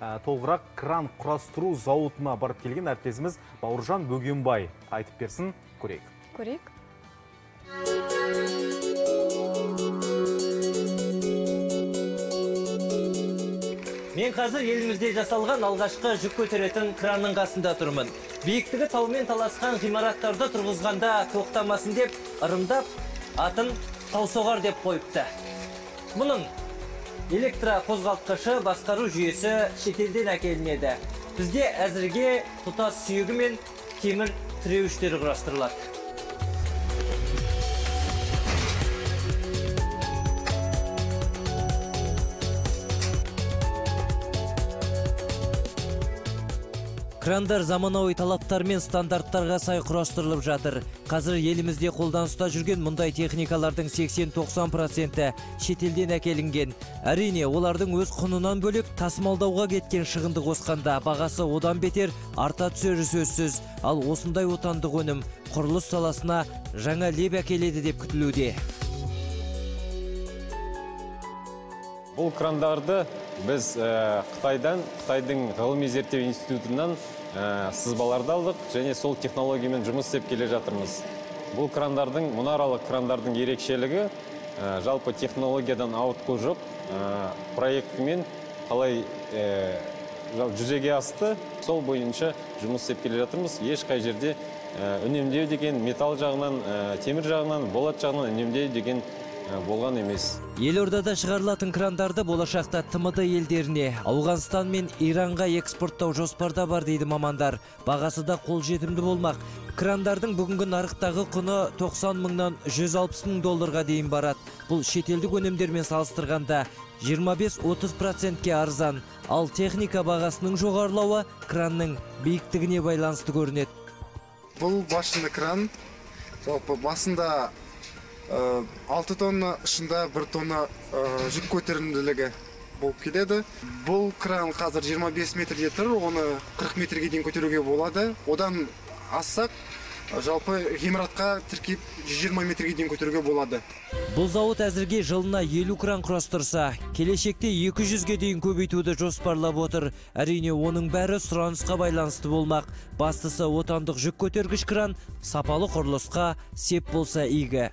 толығырақ кран құрастыру зауытына барып келген әріптесіміз Бауыржан Бөгенбай айтып берсін көрейік. Көрейік. Мен қазір елімізде жасалған алғашқы жүк көтеретін кранның қасында тұрмын. Биіктігі таумен таласқан ғимараттарды тұрғызғанда тоқтамасын деп ырымдап атын таусоғар деп қойыпты. Мұның электро қозғалтқышы басқару жүйесі шетелден әкелінеді. Бізде әзірге тұтас сүйегі мен темір тіреуіштері құрастырылады. Крандар заманауи талаптар мен стандарттарға сай құрастырылып жатыр. Қазір елімізде қолданыста жүрген мұндай техникалардың 80-90% шетелден әкелінген. Әрине, олардың өз құнынан бөлек тасымалдауға кеткен шығынды қосқанда бағасы одан бетер арта түсері сөзсіз. Ал осындай отандық өнім құрылыс саласына жаңа леп әкеледі деп күтілуде. Бұл крандарды біз Қытайдан, Қытайдың ғылыми зерттеу институтынан сызбаларды алдық және сол технологиямен жұмыс істеп келе жатырмыз. Бұл крандардың, мұнаралық крандардың ерекшелігі жалпы технологиядан ауытқу жоқ, проектімен қалай жүзеге асты, сол бойынша жұмыс істеп келе жатырмыз. Ешқай жерде үнемдеу деген металл жағынан, темір жағынан, болат жағынан үнемдеу деген болған емес. Елордада шығарылатын крандарды болашақта тмд елдеріне, Ауғанстан мен Иранға экспорттау жоспарда бар дейді мамандар. Бағасы да қолжетімді болмақ. Крандардың бүгінгі нарықтағы құны 90 мыңнан 160 мың долларға дейін барады. Бұл шетелдік өнімдермен салыстырғанда 25-30%ке арзан. Ал техника бағасының жоғарылауы кранның биіктігіне байланысты көрінеді. Бұл башында кран жалпы басында 6 тонна ішында 1 тонна жүк көтерімділігі болып келеді. Бұл кран қазір 25 метрде тұр, оны 40 метрге дейін көтеруге болады. Одан ассақ, жалпы ғимаратқа тіркеп 120 метрге дейін көтеруге болады. Бұл зауыт әзірге жылына 50 кран құрастырса, келешекте 200-ге дейін көбейтуді жоспарлап отыр. Әрине, оның бәрі сұранысқа байланысты болмақ. Бастысы отандық жүк көтергіш кран сапалы құрылысқа сеп болса игі.